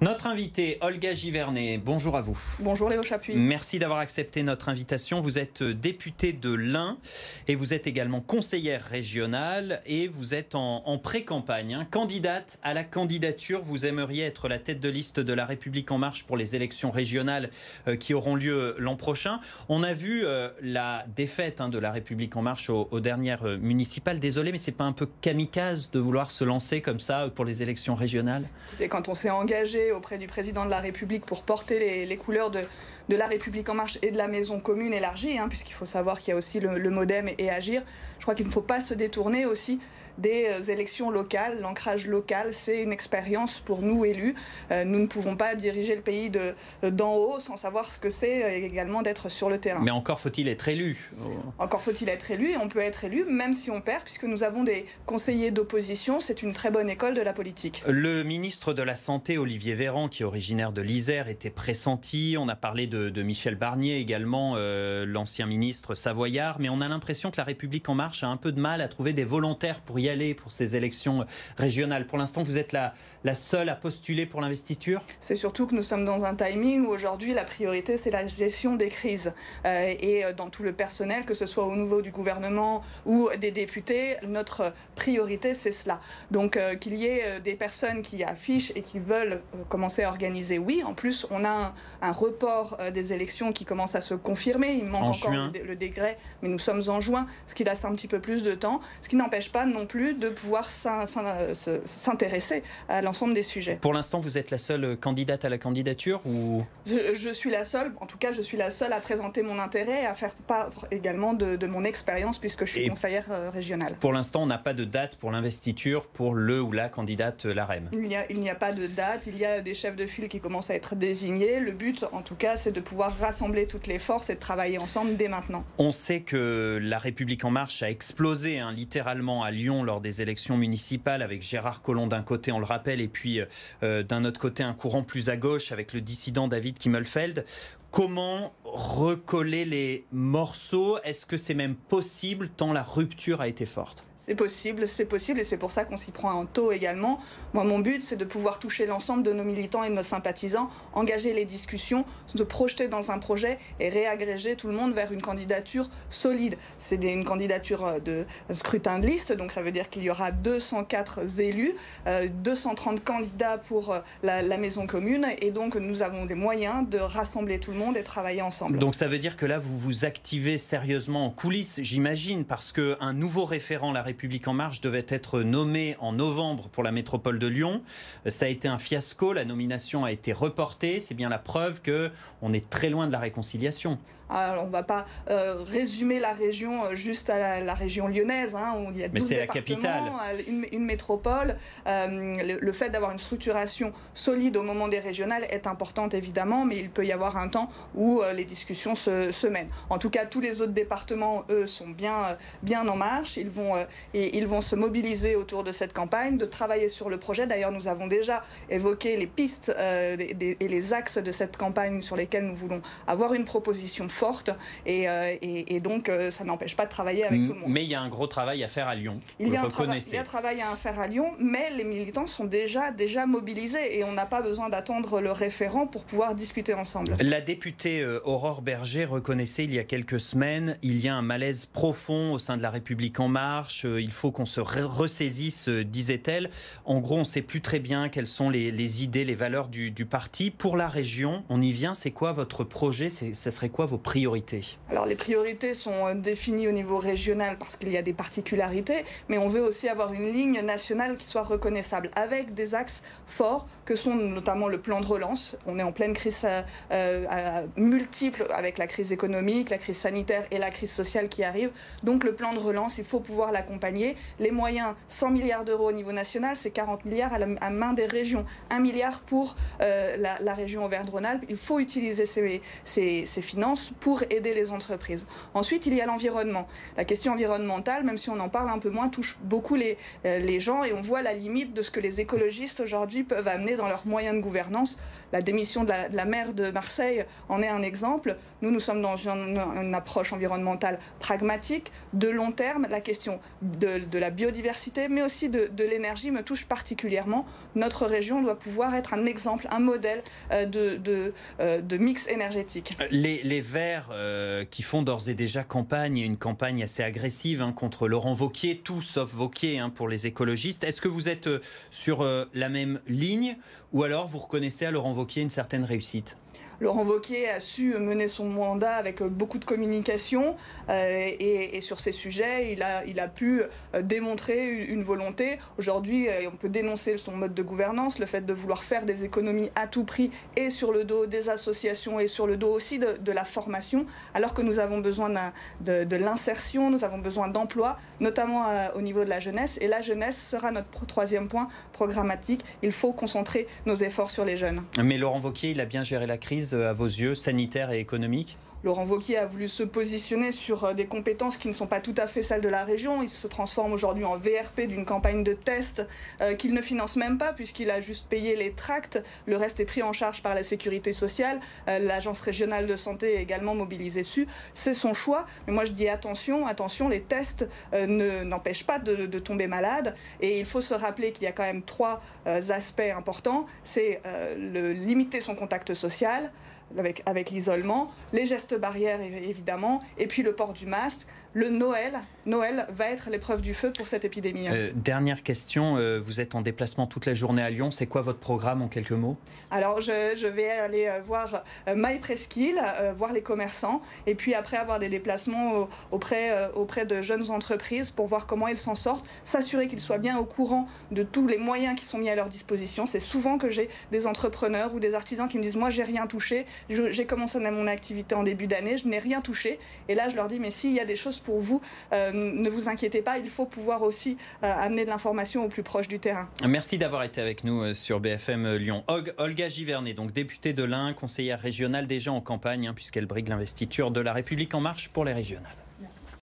Notre invité, Olga Givernet, bonjour à vous. Bonjour Léo Chapuis. Merci d'avoir accepté notre invitation. Vous êtes députée de l'Ain et vous êtes également conseillère régionale et vous êtes en, pré-campagne. Hein. Candidate à la candidature, vous aimeriez être la tête de liste de la République en marche pour les élections régionales euh, qui auront lieu l'an prochain. On a vu euh, la défaite hein, de la République en marche aux, dernières euh, municipales. Désolé, mais c'est pas un peu kamikaze de vouloir se lancer comme ça pour les élections régionales? Et quand on s'est engagé auprès du président de la République pour porter les, couleurs de, de, la République en marche et de la maison commune élargie, hein, puisqu'il faut savoir qu'il y a aussi le, le modem et agir. Je crois qu'il ne faut pas se détourner aussi des euh, élections locales. L'ancrage local, c'est une expérience pour nous élus. Euh, nous ne pouvons pas diriger le pays euh, d'en haut sans savoir ce que c'est également d'être sur le terrain. Mais encore faut-il être élu. Encore faut-il être élu et on peut être élu même si on perd puisque nous avons des conseillers d'opposition. C'est une très bonne école de la politique. Le ministre de la Santé, Olivier Véran, qui est originaire de l'Isère, était pressenti. On a parlé de, Michel Barnier également, l'ancien ministre savoyard. Mais on a l'impression que la République en marche a un peu de mal à trouver des volontaires pour y aller pour ces élections régionales Pour l'instant, vous êtes la, seule à postuler pour l'investiture? C'est surtout que nous sommes dans un timing où aujourd'hui la priorité c'est la gestion des crises. Euh, et euh, dans tout le personnel, que ce soit au niveau du gouvernement ou des députés, notre priorité c'est cela. Donc euh, qu'il y ait des personnes qui affichent et qui veulent commencer à organiser, oui. En plus, on a un, report des élections qui commence à se confirmer. Il manque encore le, le, décret, mais nous sommes en juin, ce qui laisse un petit peu plus de temps. Ce qui n'empêche pas non plus de pouvoir s'intéresser à l'ensemble des sujets. Pour l'instant, vous êtes la seule candidate à la candidature ou? Je, suis la seule, en tout cas, je suis la seule à présenter mon intérêt et à faire part également de, mon expérience puisque je suis conseillère euh, régionale. Pour l'instant, on n'a pas de date pour l'investiture pour le ou la candidate euh, LAREM Il n'y a, a pas de date, il y a des chefs de file qui commencent à être désignés. Le but, en tout cas, c'est de pouvoir rassembler toutes les forces et de travailler ensemble dès maintenant. On sait que la République en marche a explosé hein, littéralement à Lyon lors des élections municipales avec Gérard Collomb d'un côté, on le rappelle, et puis euh, d'un autre côté un courant plus à gauche avec le dissident David Kimmelfeld. Comment recoller les morceaux? Est-ce que c'est même possible tant la rupture a été forte? C'est possible, c'est possible et c'est pour ça qu'on s'y prend en taux également. Moi, mon but, c'est de pouvoir toucher l'ensemble de nos militants et de nos sympathisants, engager les discussions, se projeter dans un projet et réagréger tout le monde vers une candidature solide. C'est une candidature euh, de scrutin de liste, donc ça veut dire qu'il y aura 204 élus, 230 euh, candidats pour euh, la, la maison commune et donc nous avons des moyens de rassembler tout le monde et travailler ensemble. Donc ça veut dire que là, vous vous activez sérieusement en coulisses, j'imagine, parce qu'un nouveau référent La République en marche devait être nommé en novembre pour la métropole de Lyon. Ça a été un fiasco, la nomination a été reportée. C'est bien la preuve que on est très loin de la réconciliation. Alors, on ne va pas euh, résumer la région euh, juste à la, région lyonnaise, hein, où il y a 12 Mais la capitale. Une, une métropole. Euh, le, fait d'avoir une structuration solide au moment des régionales est importante évidemment, mais il peut y avoir un temps où les discussions se, se, mènent. En tout cas, tous les autres départements, eux, sont bien, bien en marche. Ils vont, et ils vont se mobiliser autour de cette campagne, de travailler sur le projet. D'ailleurs, nous avons déjà évoqué les pistes et les axes de cette campagne sur lesquels nous voulons avoir une proposition forte et, euh, et, donc euh, ça n'empêche pas de travailler avec tout le monde. Mais il y a un gros travail à faire à Lyon. Il y, a un il y a un travail à faire à Lyon, mais les militants sont déjà, déjà mobilisés et on n'a pas besoin d'attendre le référent pour pouvoir discuter ensemble. La députée euh, Aurore Berger reconnaissait il y a quelques semaines il y a un malaise profond au sein de la République en marche, il faut qu'on se ressaisisse, disait-elle. En gros, on ne sait plus très bien quelles sont les, idées, les valeurs du, parti. Pour la région, on y vient, c'est quoi votre projet? Ce serait quoi vos priorités? Alors les priorités sont euh, définies au niveau régional parce qu'il y a des particularités, mais on veut aussi avoir une ligne nationale qui soit reconnaissable avec des axes forts que sont notamment le plan de relance. On est en pleine crise euh, euh, multiple avec la crise économique, la crise sanitaire et la crise sociale qui arrive. Donc le plan de relance, il faut pouvoir l'accompagner. Les moyens, 100 milliards d'euros au niveau national, c'est 40 milliards à la main des régions. 1 milliard pour la, région Auvergne-Rhône-Alpes. Il faut utiliser ces, ces, ces finances pour aider les entreprises. Ensuite, il y a l'environnement. La question environnementale, même si on en parle un peu moins, touche beaucoup les, euh, gens et on voit la limite de ce que les écologistes aujourd'hui peuvent amener dans leurs moyens de gouvernance. La démission de la, maire de Marseille en est un exemple. Nous, nous sommes dans une, approche environnementale pragmatique, de long terme. La question de, la biodiversité, mais aussi de, l'énergie me touche particulièrement. Notre région doit pouvoir être un exemple, un modèle euh, de, euh, de, mix énergétique. Les, les Verts qui font d'ores et déjà campagne, une campagne assez agressive hein, contre Laurent Vauquier, tout sauf Vauquier hein, pour les écologistes. Est-ce que vous êtes sur la même ligne ou alors vous reconnaissez à Laurent Vauquier une certaine réussite? Laurent Wauquiez a su mener son mandat avec euh, beaucoup de communication euh, et, sur ces sujets, il a, il a pu euh, démontrer une volonté. Aujourd'hui, on peut dénoncer son mode de gouvernance, le fait de vouloir faire des économies à tout prix et sur le dos des associations et sur le dos aussi de, la formation, alors que nous avons besoin de, de l'insertion, nous avons besoin d'emploi, notamment au niveau de la jeunesse. Et la jeunesse sera notre troisième point programmatique. Il faut concentrer nos efforts sur les jeunes. Mais Laurent Wauquiez, il a bien géré la crise à vos yeux, sanitaire et économique Laurent Wauquiez a voulu se positionner sur euh, des compétences qui ne sont pas tout à fait celles de la région. Il se transforme aujourd'hui en VRP d'une campagne de test euh, qu'il ne finance même pas puisqu'il a juste payé les tracts. Le reste est pris en charge par la sécurité sociale. Euh, l'agence régionale de santé est également mobilisée dessus. C'est son choix. Mais moi je dis attention, attention, les tests n'empêchent pas de, de, tomber malade. Et il faut se rappeler qu'il y a quand même trois aspects importants. C'est limiter son contact social avec, avec l'isolement, les gestes barrières évidemment, et puis le port du masque. Le Noël, Noël va être l'épreuve du feu pour cette épidémie. Euh, dernière question, euh, vous êtes en déplacement toute la journée à Lyon, c'est quoi votre programme en quelques mots? Alors je, je, vais aller euh, voir My Presqu'île, voir les commerçants, et puis après avoir des déplacements auprès, auprès de jeunes entreprises pour voir comment ils s'en sortent, s'assurer qu'ils soient bien au courant de tous les moyens qui sont mis à leur disposition. C'est souvent que j'ai des entrepreneurs ou des artisans qui me disent moi j'ai rien touché, j'ai commencé mon activité en début d'année, je n'ai rien touché. Et là, je leur dis, mais s'il y a des choses pour vous, euh, ne vous inquiétez pas, il faut pouvoir aussi euh, amener de l'information au plus proche du terrain. Merci d'avoir été avec nous euh, sur BFM Lyon. Olga Givernet, donc députée de l'Ain, conseillère régionale déjà en campagne, hein, puisqu'elle brigue l'investiture de la République en marche pour les régionales.